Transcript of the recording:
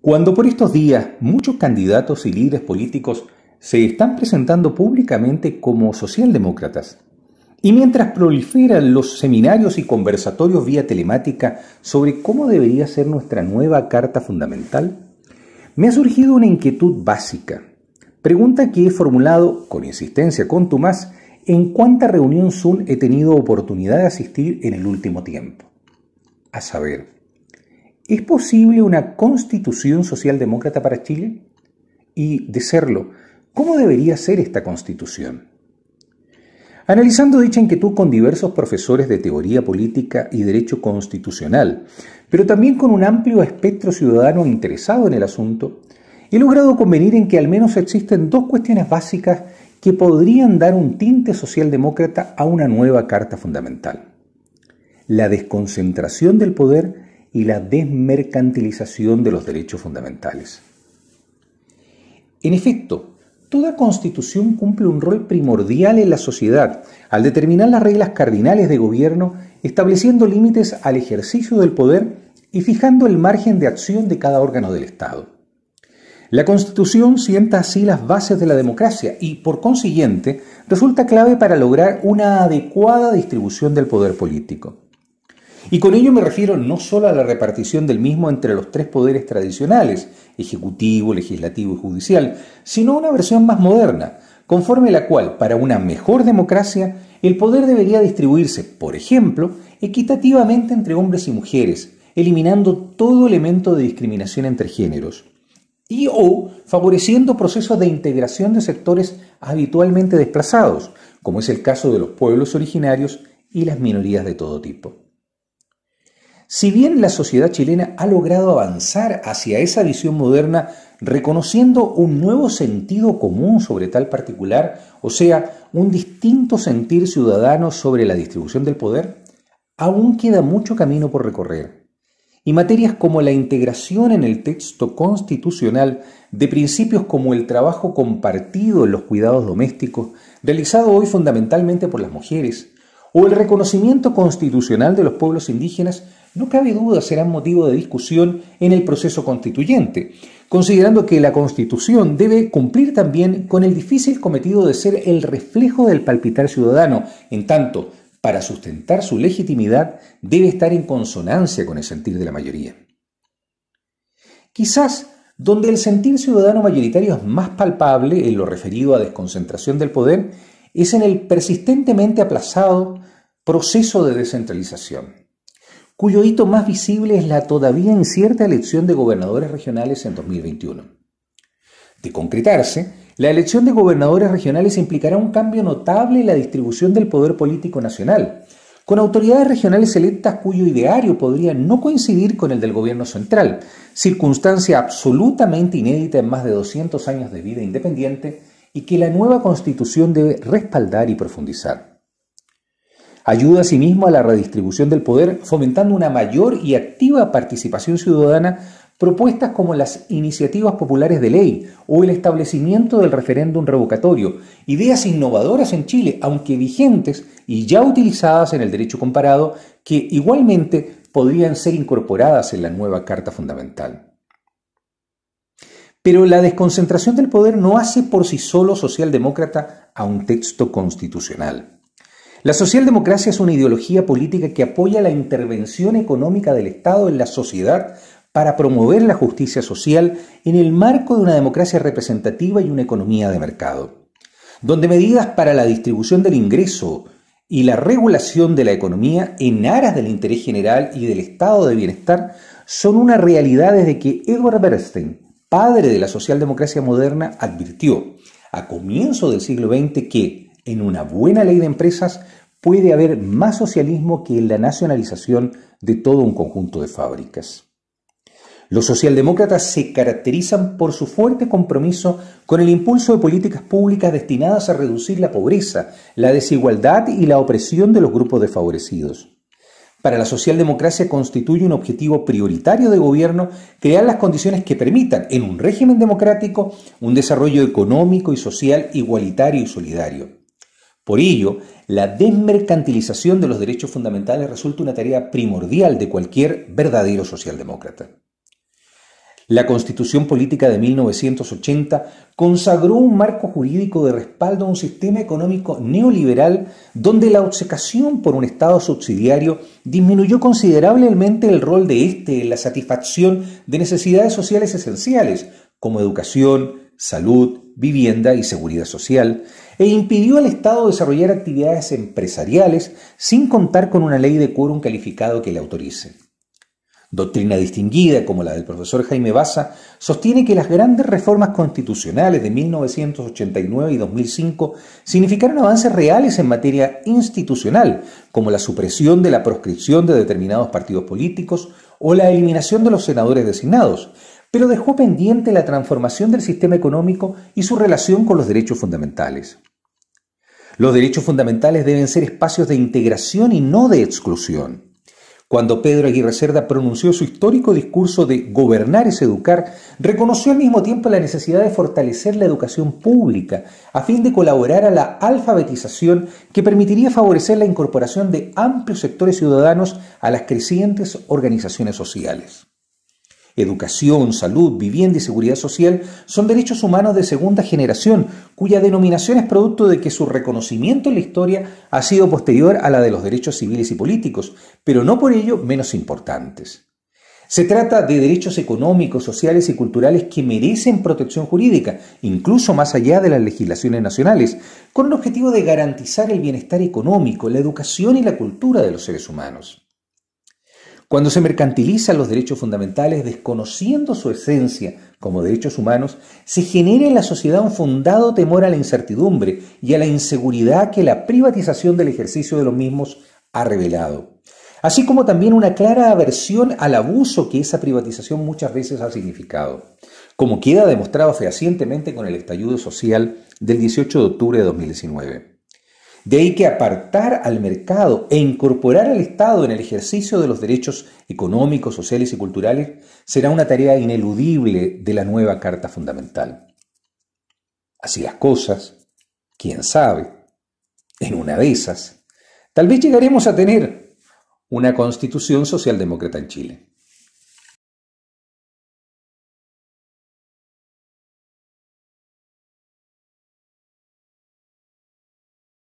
Cuando por estos días muchos candidatos y líderes políticos se están presentando públicamente como socialdemócratas, y mientras proliferan los seminarios y conversatorios vía telemática sobre cómo debería ser nuestra nueva Carta Fundamental, me ha surgido una inquietud básica, pregunta que he formulado con insistencia con Tomás en cuánta reunión Zoom he tenido oportunidad de asistir en el último tiempo. A saber, ¿Es posible una constitución socialdemócrata para Chile? Y, de serlo, ¿cómo debería ser esta constitución? Analizando dicha inquietud con diversos profesores de teoría política y derecho constitucional, pero también con un amplio espectro ciudadano interesado en el asunto, he logrado convenir en que al menos existen dos cuestiones básicas que podrían dar un tinte socialdemócrata a una nueva Carta Fundamental. La desconcentración del poder y la desmercantilización de los derechos fundamentales. En efecto, toda constitución cumple un rol primordial en la sociedad al determinar las reglas cardinales de gobierno, estableciendo límites al ejercicio del poder y fijando el margen de acción de cada órgano del Estado. La Constitución sienta así las bases de la democracia y, por consiguiente, resulta clave para lograr una adecuada distribución del poder político. Y con ello me refiero no solo a la repartición del mismo entre los tres poderes tradicionales, ejecutivo, legislativo y judicial, sino a una versión más moderna, conforme la cual, para una mejor democracia, el poder debería distribuirse, por ejemplo, equitativamente entre hombres y mujeres, eliminando todo elemento de discriminación entre géneros, y o favoreciendo procesos de integración de sectores habitualmente desplazados, como es el caso de los pueblos originarios y las minorías de todo tipo. Si bien la sociedad chilena ha logrado avanzar hacia esa visión moderna reconociendo un nuevo sentido común sobre tal particular, o sea, un distinto sentir ciudadano sobre la distribución del poder, aún queda mucho camino por recorrer. Y materias como la integración en el texto constitucional de principios como el trabajo compartido en los cuidados domésticos, realizado hoy fundamentalmente por las mujeres, o el reconocimiento constitucional de los pueblos indígenas, no cabe duda serán motivo de discusión en el proceso constituyente, considerando que la Constitución debe cumplir también con el difícil cometido de ser el reflejo del palpitar ciudadano, en tanto, para sustentar su legitimidad, debe estar en consonancia con el sentir de la mayoría. Quizás donde el sentir ciudadano mayoritario es más palpable en lo referido a desconcentración del poder, es en el persistentemente aplazado proceso de descentralización cuyo hito más visible es la todavía incierta elección de gobernadores regionales en 2021. De concretarse, la elección de gobernadores regionales implicará un cambio notable en la distribución del poder político nacional, con autoridades regionales electas cuyo ideario podría no coincidir con el del gobierno central, circunstancia absolutamente inédita en más de 200 años de vida independiente y que la nueva constitución debe respaldar y profundizar. Ayuda asimismo a la redistribución del poder, fomentando una mayor y activa participación ciudadana, propuestas como las iniciativas populares de ley o el establecimiento del referéndum revocatorio, ideas innovadoras en Chile, aunque vigentes y ya utilizadas en el derecho comparado, que igualmente podrían ser incorporadas en la nueva Carta Fundamental. Pero la desconcentración del poder no hace por sí solo socialdemócrata a un texto constitucional. La socialdemocracia es una ideología política que apoya la intervención económica del Estado en la sociedad para promover la justicia social en el marco de una democracia representativa y una economía de mercado, donde medidas para la distribución del ingreso y la regulación de la economía en aras del interés general y del estado de bienestar son una realidad desde que Edward Bernstein, padre de la socialdemocracia moderna, advirtió a comienzo del siglo XX que en una buena ley de empresas puede haber más socialismo que en la nacionalización de todo un conjunto de fábricas. Los socialdemócratas se caracterizan por su fuerte compromiso con el impulso de políticas públicas destinadas a reducir la pobreza, la desigualdad y la opresión de los grupos desfavorecidos. Para la socialdemocracia constituye un objetivo prioritario de gobierno crear las condiciones que permitan, en un régimen democrático, un desarrollo económico y social igualitario y solidario. Por ello, la desmercantilización de los derechos fundamentales resulta una tarea primordial de cualquier verdadero socialdemócrata. La Constitución Política de 1980 consagró un marco jurídico de respaldo a un sistema económico neoliberal donde la obcecación por un Estado subsidiario disminuyó considerablemente el rol de éste en la satisfacción de necesidades sociales esenciales, como educación, salud, vivienda y seguridad social, e impidió al Estado desarrollar actividades empresariales sin contar con una ley de quórum calificado que le autorice. Doctrina distinguida como la del profesor Jaime Baza sostiene que las grandes reformas constitucionales de 1989 y 2005 significaron avances reales en materia institucional, como la supresión de la proscripción de determinados partidos políticos o la eliminación de los senadores designados, pero dejó pendiente la transformación del sistema económico y su relación con los derechos fundamentales. Los derechos fundamentales deben ser espacios de integración y no de exclusión. Cuando Pedro Aguirre Cerda pronunció su histórico discurso de gobernar es educar, reconoció al mismo tiempo la necesidad de fortalecer la educación pública a fin de colaborar a la alfabetización que permitiría favorecer la incorporación de amplios sectores ciudadanos a las crecientes organizaciones sociales. Educación, salud, vivienda y seguridad social son derechos humanos de segunda generación, cuya denominación es producto de que su reconocimiento en la historia ha sido posterior a la de los derechos civiles y políticos, pero no por ello menos importantes. Se trata de derechos económicos, sociales y culturales que merecen protección jurídica, incluso más allá de las legislaciones nacionales, con el objetivo de garantizar el bienestar económico, la educación y la cultura de los seres humanos. Cuando se mercantilizan los derechos fundamentales desconociendo su esencia como derechos humanos, se genera en la sociedad un fundado temor a la incertidumbre y a la inseguridad que la privatización del ejercicio de los mismos ha revelado, así como también una clara aversión al abuso que esa privatización muchas veces ha significado, como queda demostrado fehacientemente con el estallido social del 18 de octubre de 2019. De ahí que apartar al mercado e incorporar al Estado en el ejercicio de los derechos económicos, sociales y culturales será una tarea ineludible de la nueva Carta Fundamental. Así las cosas, quién sabe, en una de esas, tal vez llegaremos a tener una constitución socialdemócrata en Chile.